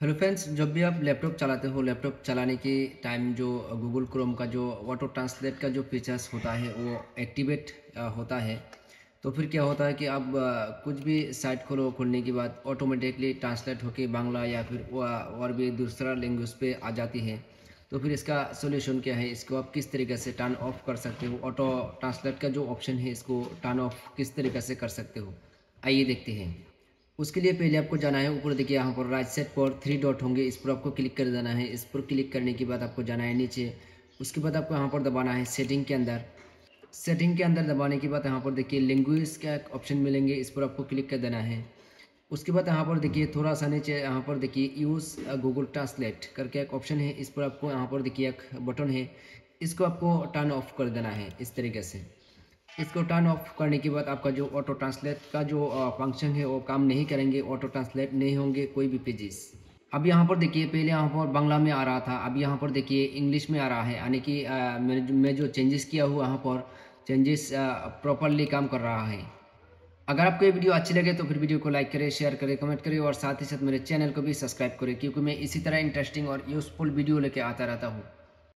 Hello friends जब भी आप लैपटॉप चलाते हो लैपटॉप चलाने के टाइम जो गूगल क्रोम का जो ऑटो ट्रांसलेट का जो फीचर्स होता है, वो एक्टिवेट होता है। तो फिर क्या होता है कि आप कुछ भी साइट खोलो, खोलने के बाद ऑटोमेटिकली ट्रांसलेट होके बांग्ला या फिर और भी दूसरा लैंग्वेज पे आ जाती है। तो फिर इसका सोल्यूशन क्या है? इसको आप किस तरीके से टर्न ऑफ़ कर सकते हो? ऑटो ट्रांसलेट का जो ऑप्शन है, इसको टर्न ऑफ़ किस तरीके से कर सकते हो? आइए देखते हैं। उसके लिए पहले आपको जाना है ऊपर, देखिए यहाँ पर राइट साइड पर थ्री डॉट होंगे। इस पर आपको क्लिक कर देना है। इस पर क्लिक करने के बाद आपको जाना है नीचे। उसके बाद आपको यहाँ पर दबाना है सेटिंग के अंदर। सेटिंग के अंदर दबाने के बाद यहाँ पर देखिए लैंग्वेज का ऑप्शन मिलेंगे। इस पर आपको क्लिक कर देना है। उसके बाद यहाँ पर देखिए थोड़ा सा नीचे, यहाँ पर देखिए यूज़ गूगल ट्रांसलेट करके एक ऑप्शन है। इस पर आपको यहाँ पर देखिए एक बटन है। इसको आपको टर्न ऑफ़ कर देना है इस तरीके से। इसको टर्न ऑफ़ करने के बाद आपका जो ऑटो ट्रांसलेट का जो फ़ंक्शन है, वो काम नहीं करेंगे ऑटो ट्रांसलेट नहीं होंगे कोई भी पेजेस अब यहाँ पर देखिए, पहले यहाँ पर बांग्ला में आ रहा था, अब यहाँ पर देखिए इंग्लिश में आ रहा है। यानी कि मैं जो चेंजेस किया हुआ यहाँ पर चेंजेस प्रॉपरली काम कर रहा है। अगर आपको ये वीडियो अच्छी लगे तो फिर वीडियो को लाइक करें शेयर करें कमेंट करें और साथ ही साथ मेरे चैनल को भी सब्सक्राइब करें, क्योंकि मैं इसी तरह इंटरेस्टिंग और यूज़फुल वीडियो लेके आता रहता हूँ।